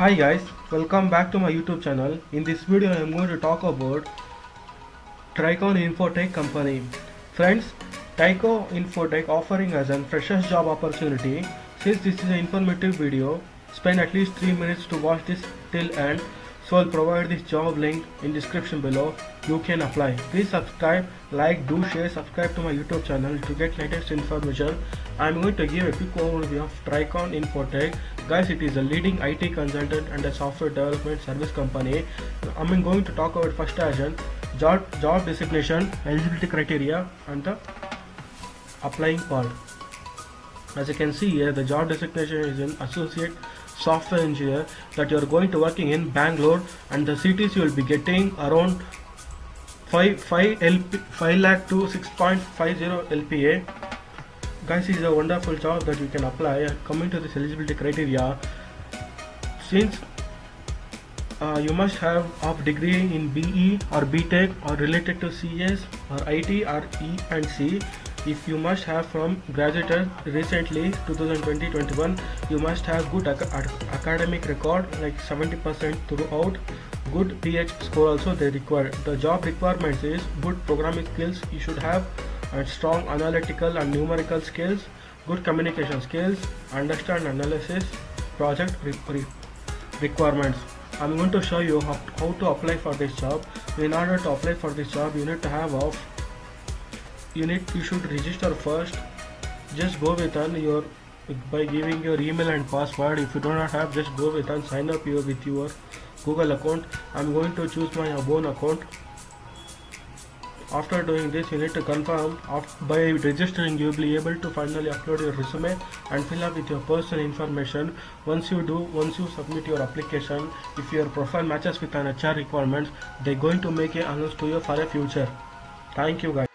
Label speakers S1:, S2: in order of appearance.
S1: Hi guys, welcome back to my YouTube channel. In this video I am going to talk about Tricon Infotech company. Friends, Tricon Infotech offering us an freshers job opportunity. Since this is an informative video, spend at least 3 minutes to watch this till end. So I'll provide this job link in description below. You can apply. Please subscribe, like, do share, subscribe to my YouTube channel to get latest information. I'm going to give a quick overview of Tricon Infotech. Guys, it is a leading IT consultant and a software development service company. I'm going to talk about first agent, job, job designation, eligibility criteria, and the applying part. As you can see here, the job designation is an associate software engineer that you are going to working in Bangalore and the cities you will be getting around 5 5 LP 5 lakh to 6.50 LPA guys is a wonderful job that you can apply coming to this eligibility criteria since uh, you must have of degree in BE or BTech or related to CS or IT or E and C. If you must have from graduated recently 2020-21 you must have good ac academic record like 70% throughout. Good PH score also they require. The job requirements is good programming skills you should have and strong analytical and numerical skills good communication skills understand analysis project re re requirements. I'm going to show you how, how to apply for this job. In order to apply for this job you need to have of you need you should register first. Just go with on your by giving your email and password. If you do not have just go with and sign up here with your google account. I'm going to choose my own account after doing this you need to confirm by registering you will be able to finally upload your resume and fill up with your personal information. Once you do once you submit your application if your profile matches with an hr requirements they're going to make a announce to you for a future. Thank you guys